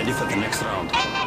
ready for the next round.